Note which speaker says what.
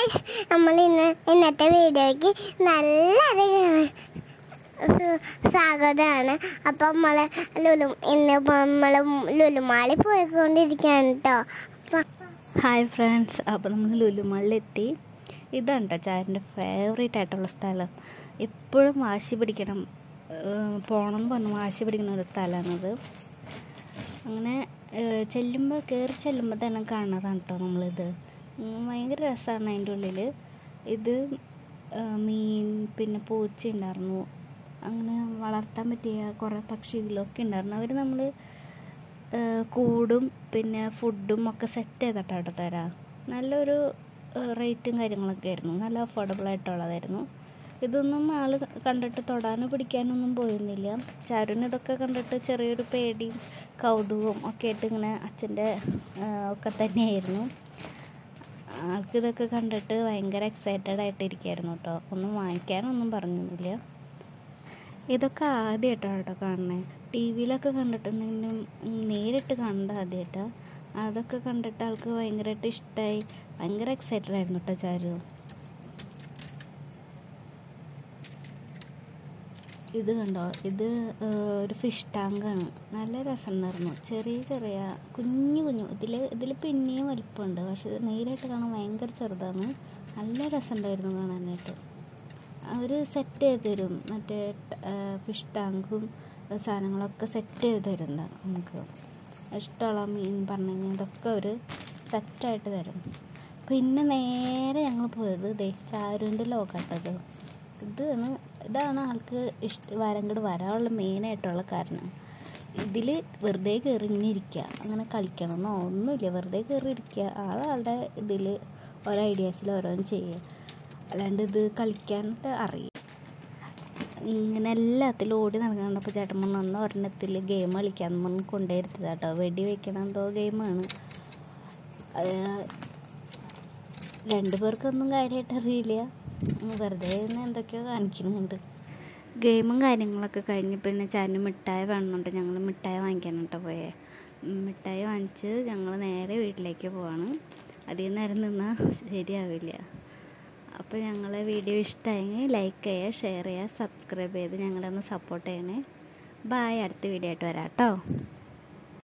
Speaker 1: Guys നമ്മൾ ഇന്ന് ഇന്നത്തെ വീഡിയോയ്ക്ക് നല്ലൊരു സ്വാഗതമാണ് അപ്പം നമ്മൾ ലുലു ഇന്ന് നമ്മൾ ലുലുമാളി പോയിക്കൊണ്ടിരിക്കുകയാണ് കേട്ടോ
Speaker 2: ഹായ് ഫ്രണ്ട്സ് അപ്പോൾ നമ്മൾ ലുലുമാളിലെത്തി. ഇതാണ് കേട്ടോ ചാരന്റെ ഫേവറേറ്റ് ആയിട്ടുള്ള സ്ഥലം. എപ്പോഴും വാശി പിടിക്കണം. പോകണം എന്ന് പറഞ്ഞ് വാശി പിടിക്കുന്ന ഒരു സ്ഥലമാണത്. അങ്ങനെ ചെല്ലുമ്പോൾ കയറി ചെല്ലുമ്പോൾ തന്നെ കാണുന്നതാണ് കേട്ടോ നമ്മളിത്. ഭയങ്കര രസമാണ് അതിന്റെ ഉള്ളിൽ ഇത് മീൻ പിന്നെ പൂച്ച ഉണ്ടായിരുന്നു. അങ്ങനെ വളർത്താൻ പറ്റിയ കുറേ പക്ഷികളൊക്കെ ഉണ്ടായിരുന്നു. അവർ നമ്മൾ കൂടും പിന്നെ ഫുഡും ഒക്കെ സെറ്റ് ചെയ്തിട്ടാണ് കേട്ടോ തരാം. നല്ലൊരു റേറ്റും കാര്യങ്ങളൊക്കെ ആയിരുന്നു. നല്ല അഫോർഡബിൾ ആയിട്ടുള്ളതായിരുന്നു. ഇതൊന്നും ആൾ കണ്ടിട്ട് തൊടാനോ പിടിക്കാനൊന്നും പോയിരുന്നില്ല. ചാരുവിന് ഇതൊക്കെ കണ്ടിട്ട് ചെറിയൊരു പേടിയും കൗതുകവും ഒക്കെ ആയിട്ട് ഇങ്ങനെ അച്ഛന്റെ ഒക്കെ തന്നെയായിരുന്നു. ആൾക്ക് ഇതൊക്കെ കണ്ടിട്ട് ഭയങ്കര എക്സൈറ്റഡ് ആയിട്ട് ഇരിക്കുകയായിരുന്നു കേട്ടോ ഒന്നും വാങ്ങിക്കാനൊന്നും പറഞ്ഞില്ല ഇതൊക്കെ ആദ്യമായിട്ടാണ് കേട്ടോ കാണുന്നത് ടി വിയിലൊക്കെ കണ്ടിട്ടുണ്ടെങ്കിലും നേരിട്ട് കണ്ട ആദ്യമായിട്ടാണ് അതൊക്കെ കണ്ടിട്ട് ആൾക്ക് ഭയങ്കരമായിട്ട് ഇഷ്ടമായി ഭയങ്കര എക്സൈറ്റഡ് ആയിരുന്നു കേട്ടോ ചാരു. ഇത് കണ്ടോ? ഇത് ഒരു ഫിഷ് ടാങ്കാണ് നല്ല രസം രസമുണ്ടായിരുന്നു ചെറിയ ചെറിയ കുഞ്ഞു കുഞ്ഞു. ഇതിൽ ഇതിൽ പിന്നെയും വലിപ്പമുണ്ട്. പക്ഷെ നേരിട്ട് കാണാൻ ഭയങ്കര ചെറുതാണ്. നല്ല രസമുണ്ടായിരുന്നു കാണാനായിട്ട്. അവർ സെറ്റ് ചെയ്ത് തരും. മറ്റേ ഫിഷ് ടാങ്കും സാധനങ്ങളൊക്കെ സെറ്റ് ചെയ്ത് തരുന്നതാണ് നമുക്ക്. ഇഷ്ടമുള്ള മീൻ പറഞ്ഞു കഴിഞ്ഞാൽ ഇതൊക്കെ അവർ സെറ്റായിട്ട് തരും. പിന്നെ നേരെ ഞങ്ങൾ പോയത് ദേ ചാരുവിന്റെ ലോകാട്ടത് ഇതാണ് ഇതാണ് ആൾക്ക് ഇഷ്ട വരങ്ങോട് വരാനുള്ള മെയിനായിട്ടുള്ള കാരണം. ഇതിൽ വെറുതെ കയറി ഇങ്ങനെ ഇരിക്കുക അങ്ങനെ കളിക്കണമെന്നോ ഒന്നുമില്ല. വെറുതെ കയറി ഇരിക്കുക ആളാളുടെ ഇതിൽ ഓരോ ഐഡിയാസിൽ ഓരോന്ന് ചെയ്യുക അല്ലാണ്ട് ഇത് കളിക്കാനായിട്ട് അറിയും. ഇങ്ങനെ എല്ലാത്തിലും ഓടി നടക്കണപ്പോൾ ചേട്ടൻ വന്ന് ഒരെണ്ണത്തിൽ ഗെയിം കളിക്കാൻ പറഞ്ഞ് കൊണ്ടുവരുത്തത് കേട്ടോ വെടി വയ്ക്കണം എന്തോ ഗെയിമാണ് രണ്ടു പേർക്കൊന്നും കാര്യമായിട്ട് അറിയില്ല. വെറുതെ ഇരുന്ന് എന്തൊക്കെയോ കാണിക്കുന്നുണ്ട്. ഗെയിമും കാര്യങ്ങളൊക്കെ കഴിഞ്ഞ് പിന്നെ ചാനു മിഠായി വേണമെന്നുണ്ട് ഞങ്ങൾ മിഠായി വാങ്ങിക്കാനാട്ടോ പോയേ. ഉം, മിഠായി വാങ്ങിച്ച് ഞങ്ങൾ നേരെ വീട്ടിലേക്ക് പോവാണ്. അധികം നേരം നിന്നാൽ ശരിയാവില്ല. അപ്പോൾ ഞങ്ങളെ വീഡിയോ ഇഷ്ടമായെങ്കിൽ ലൈക്ക് ചെയ്യുക ഷെയർ ചെയ്യുക സബ്സ്ക്രൈബ് ചെയ്ത് ഞങ്ങളെ ഒന്ന് സപ്പോർട്ട് ചെയ്യണേ. ബായ് അടുത്ത വീഡിയോ ആയിട്ട് വരാം കേട്ടോ